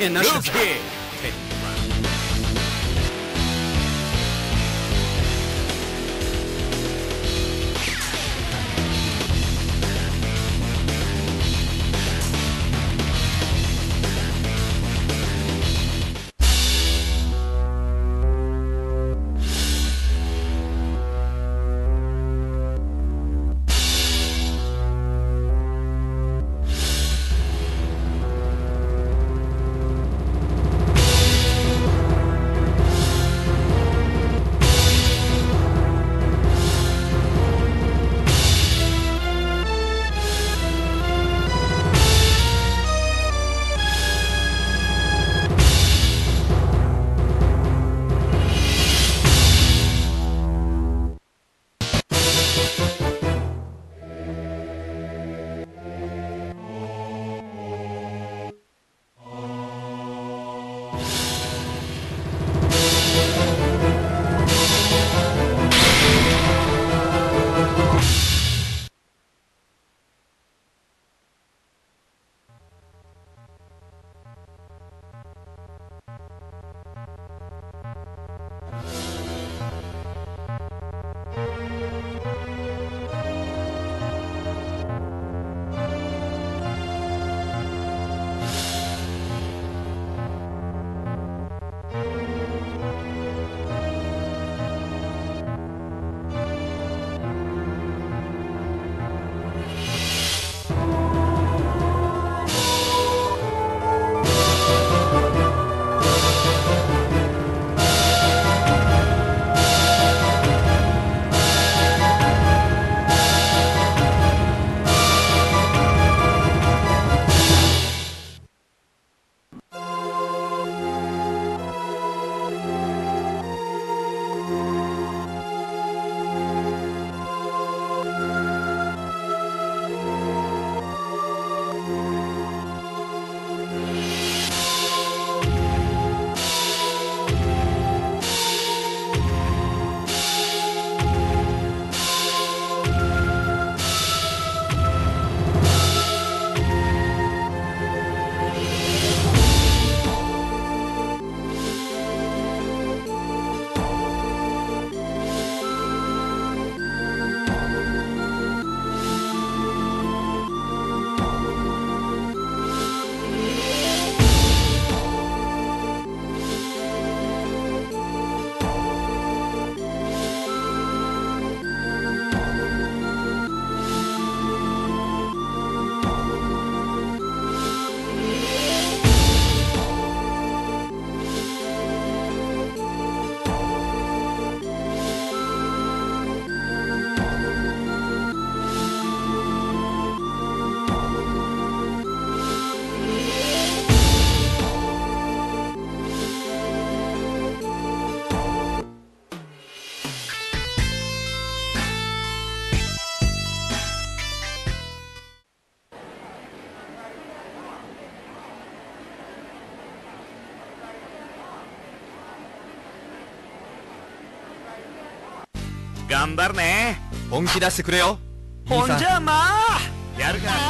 加減なしです Thank you. 頑張るね。本気出してくれよ。ほんじゃまあ。やるか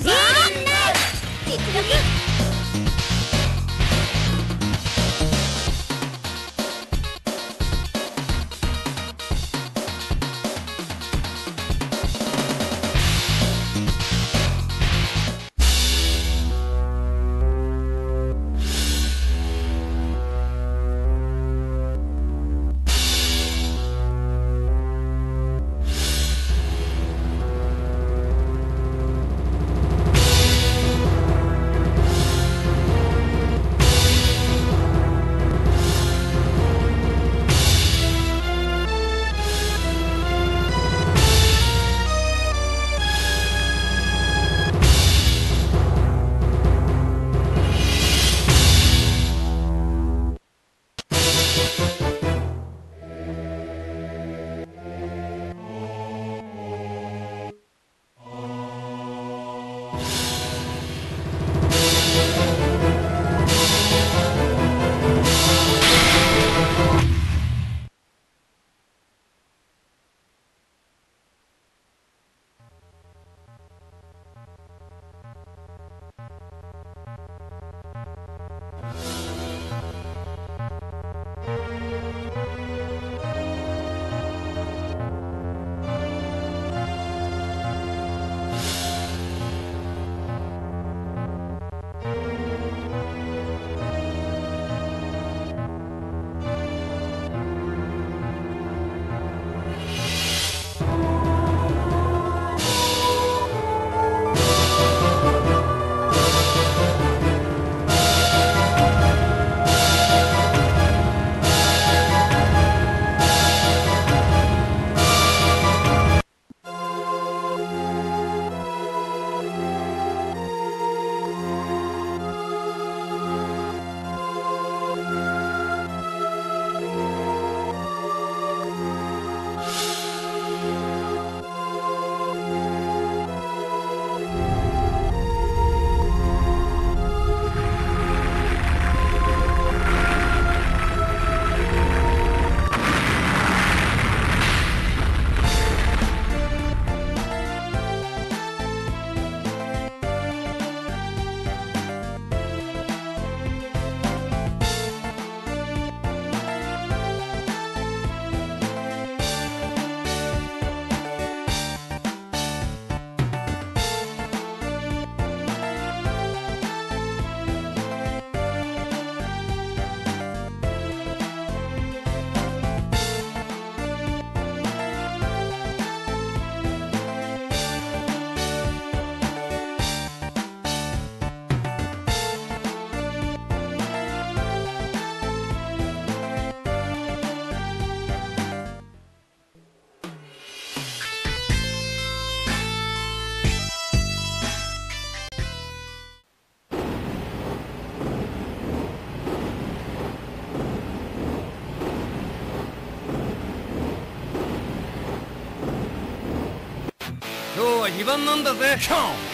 力2番なんだぜ。キョン。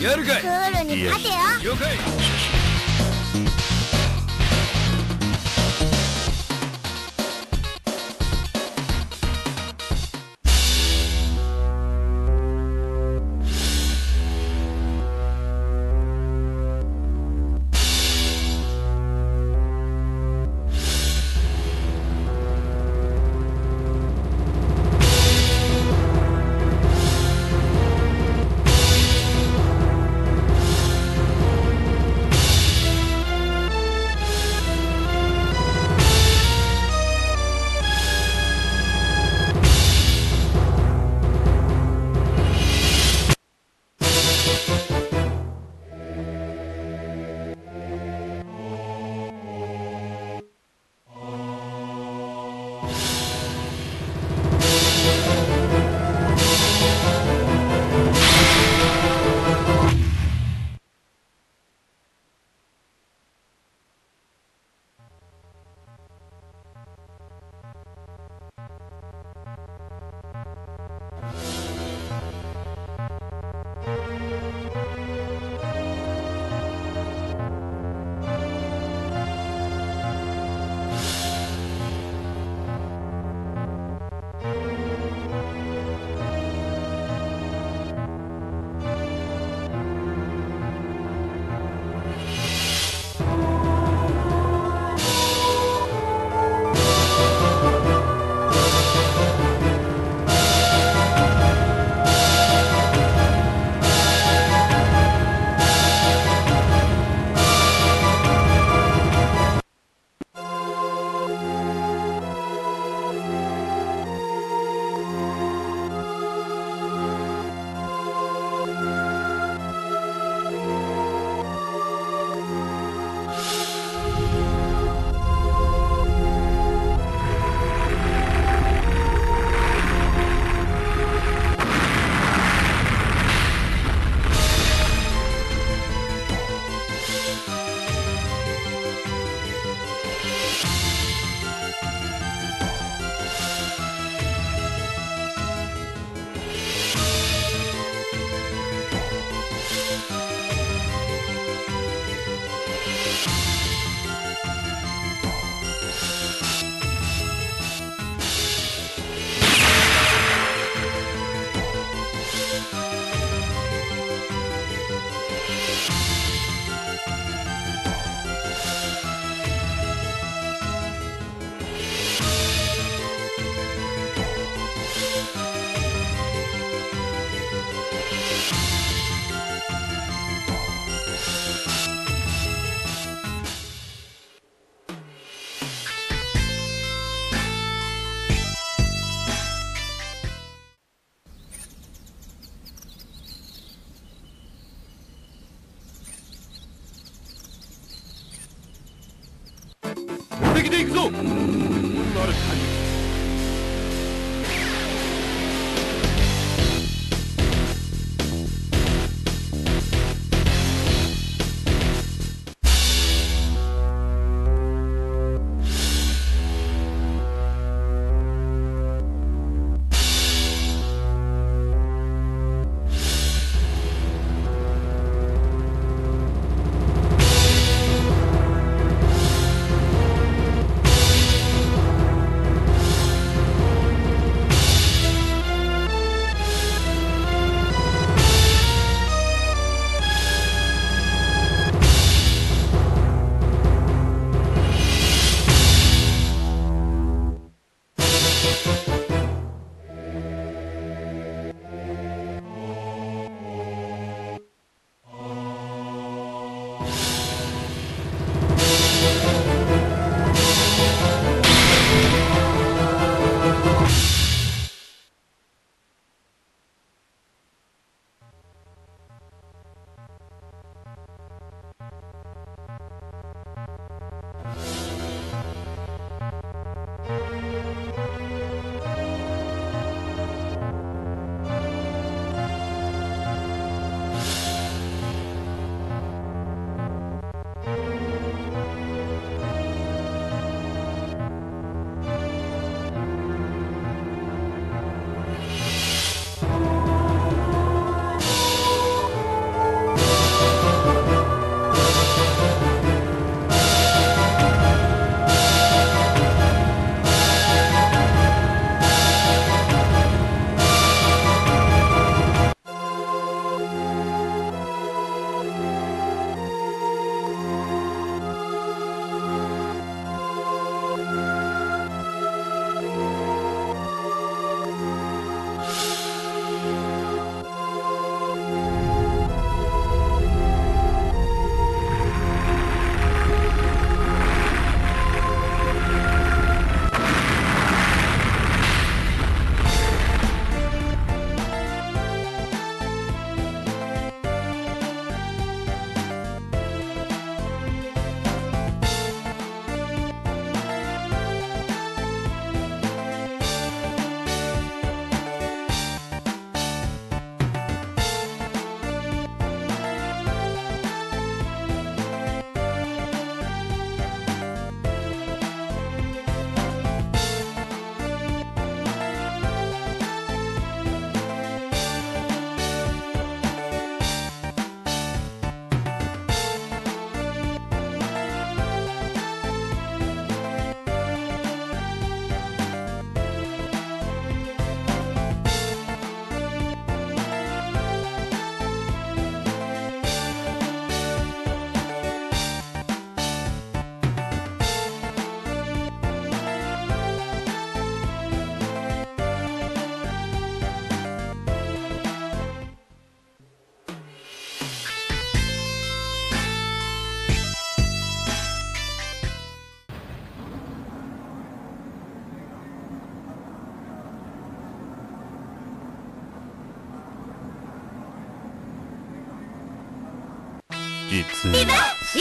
やるかい。クールに勝てよ。了解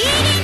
に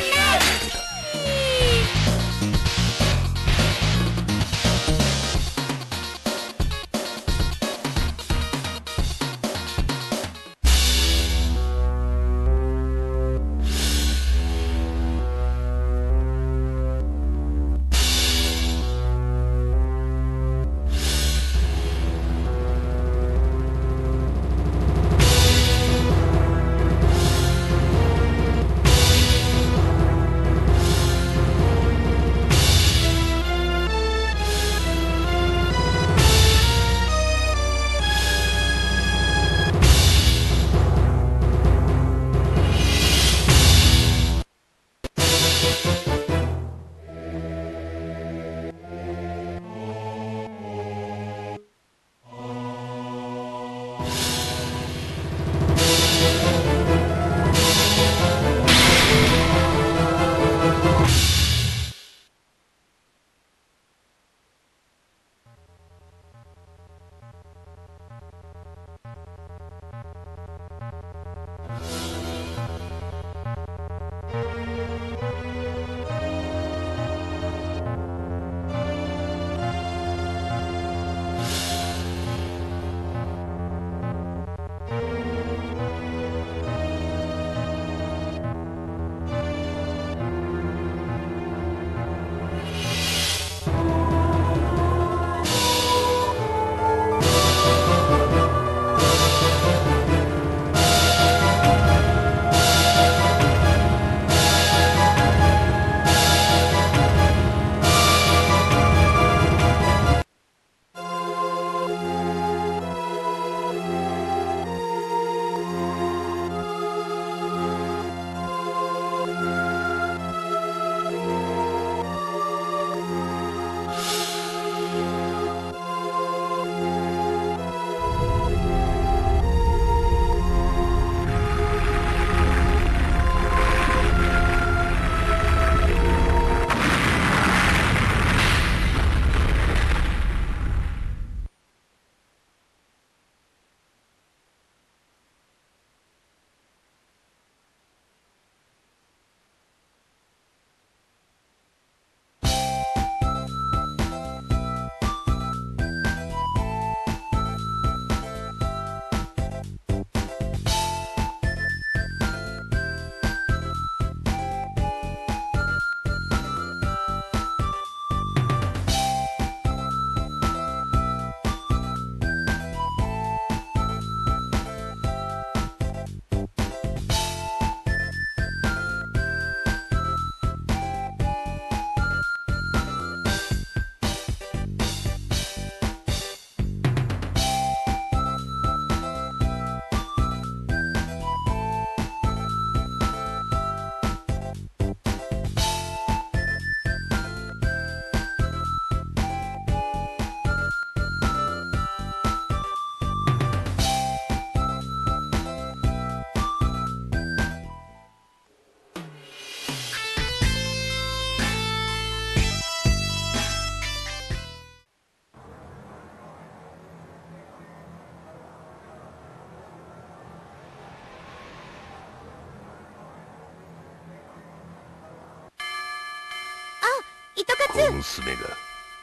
糸こかの娘が。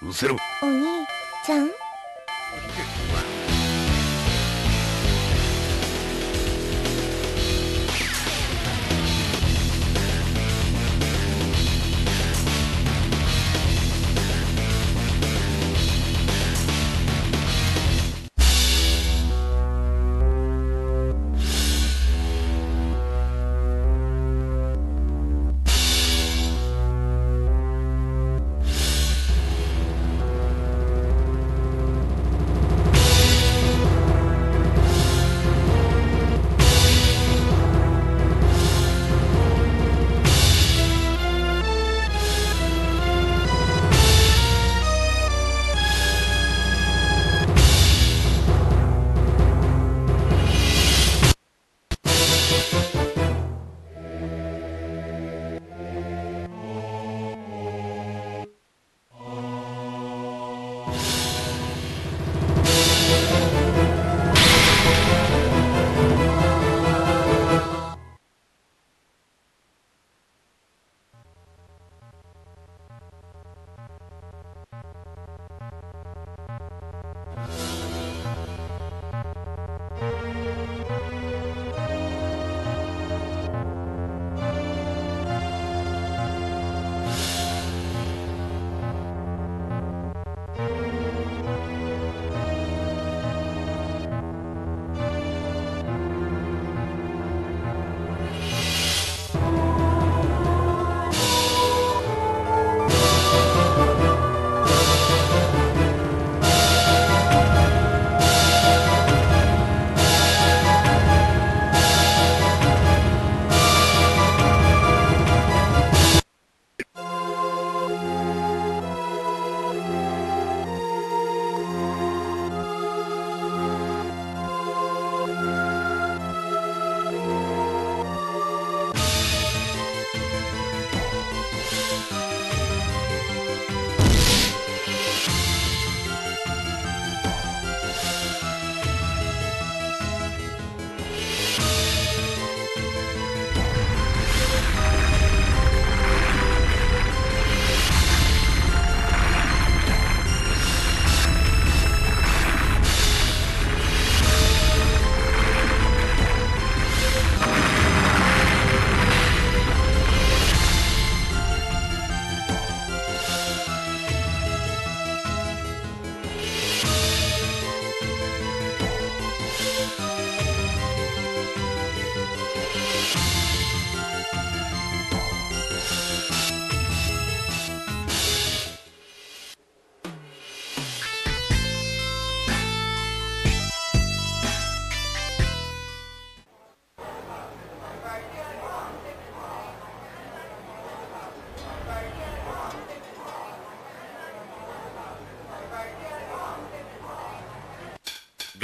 失せろ。つお兄ちゃん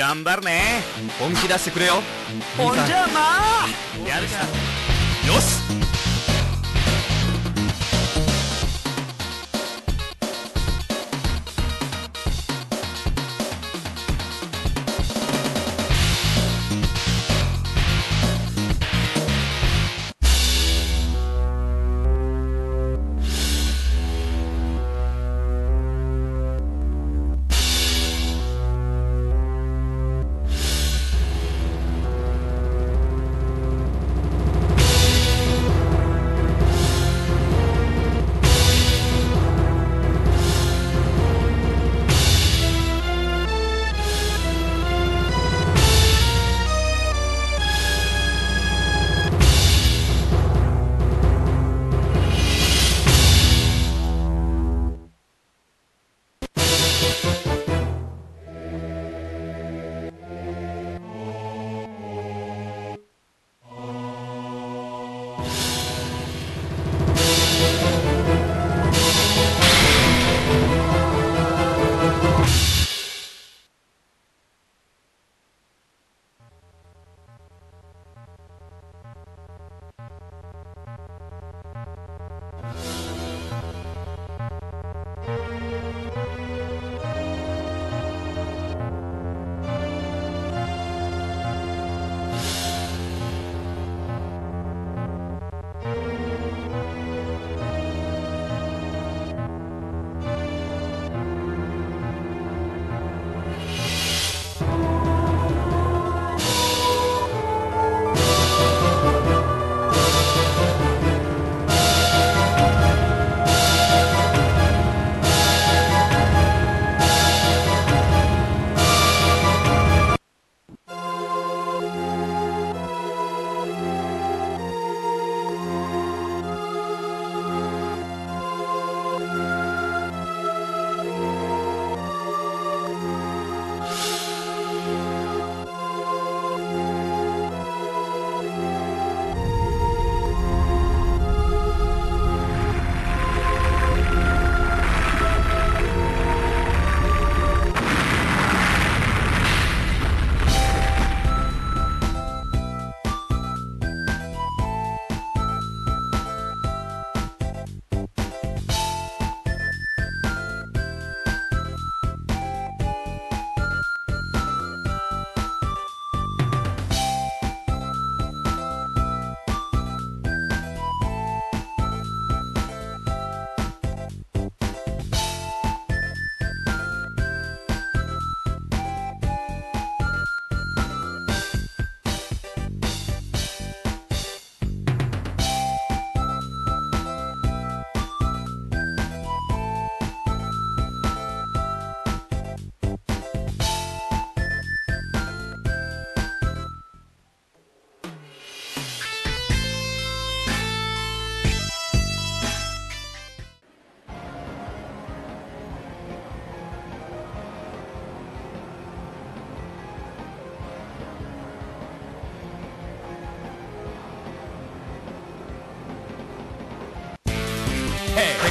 頑張るね。本気出してくれよ。ほんじゃあまあやるか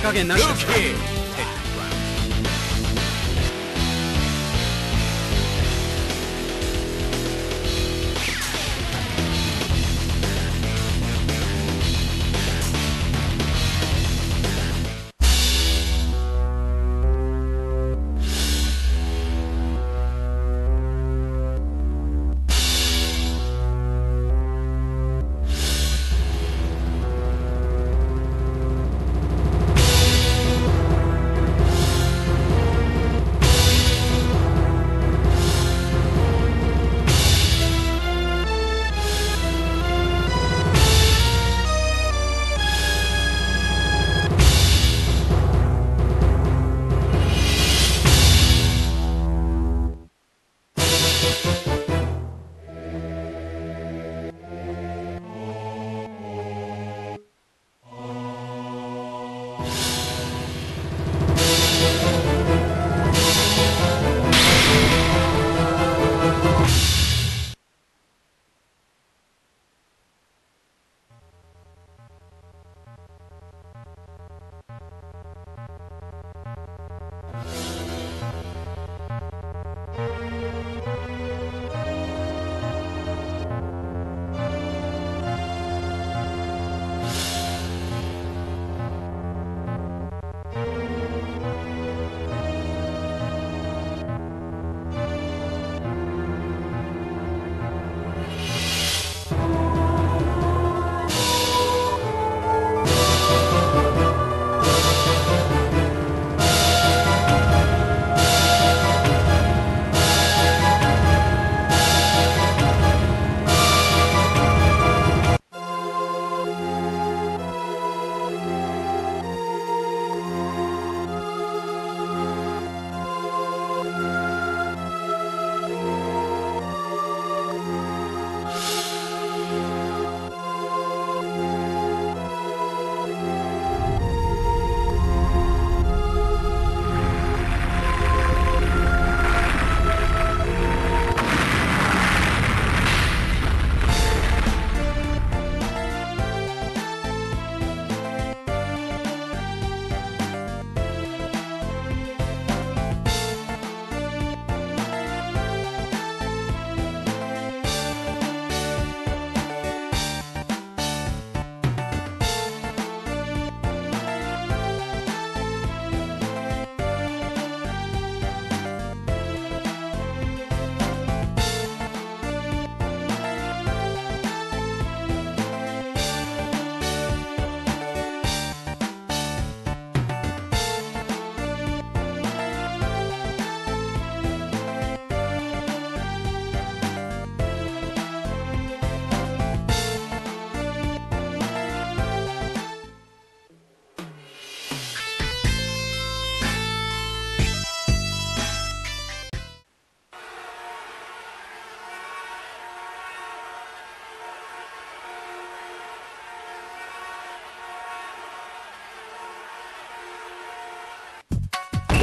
加減なしだ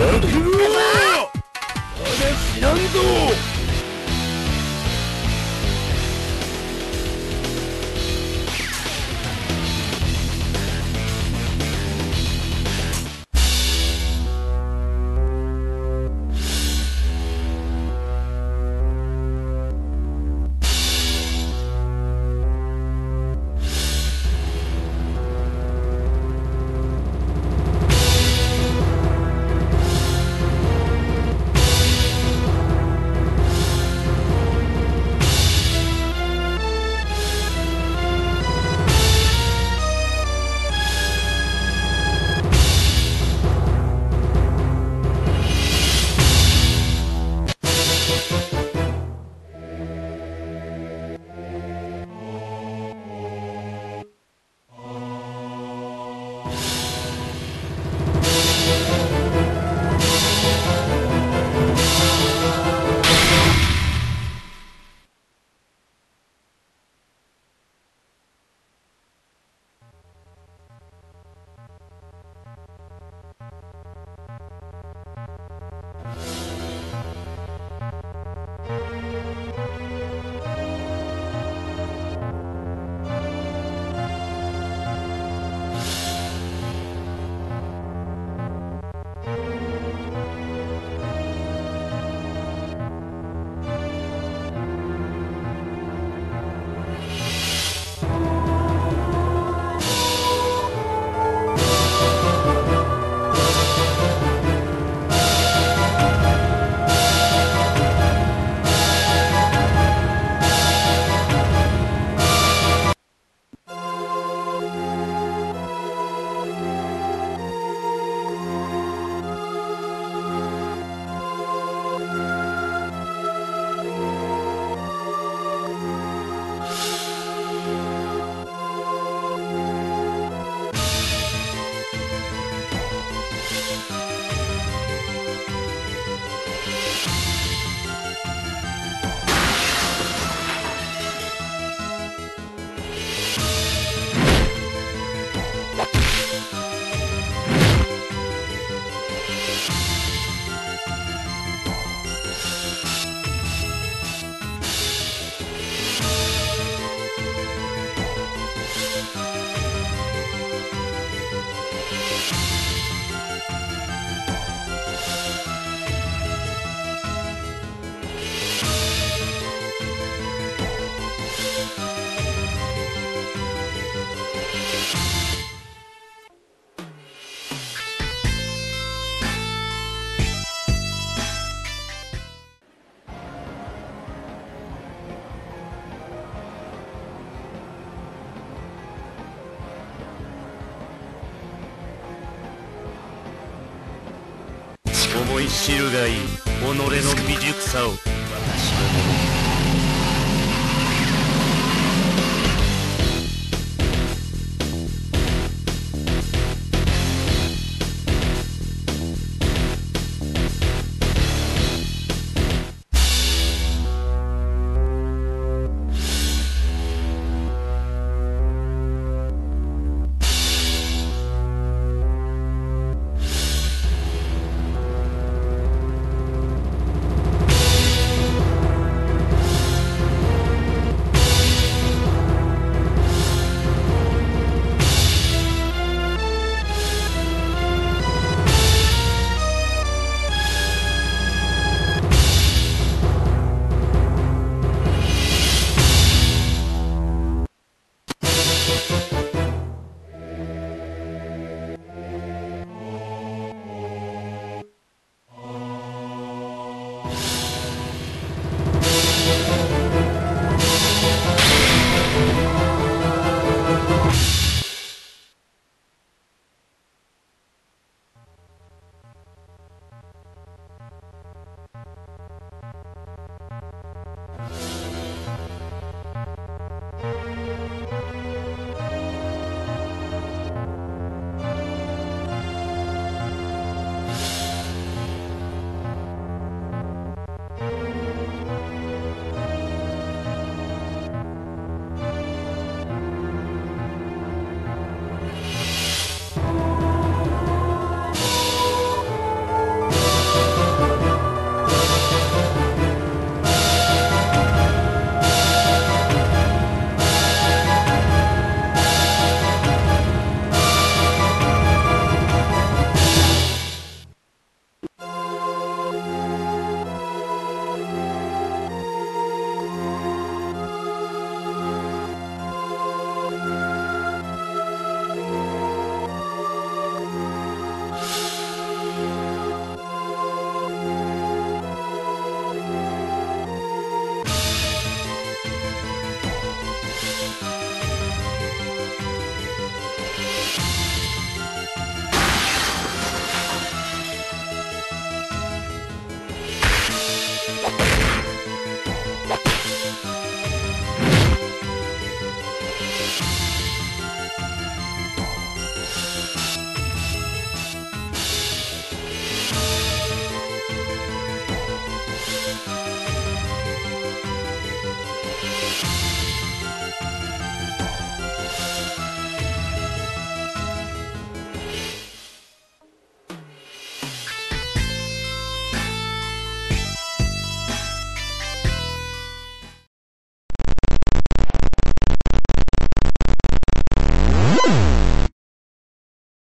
ーキー「知らんぞ思い知るがいい己の未熟さを私のもの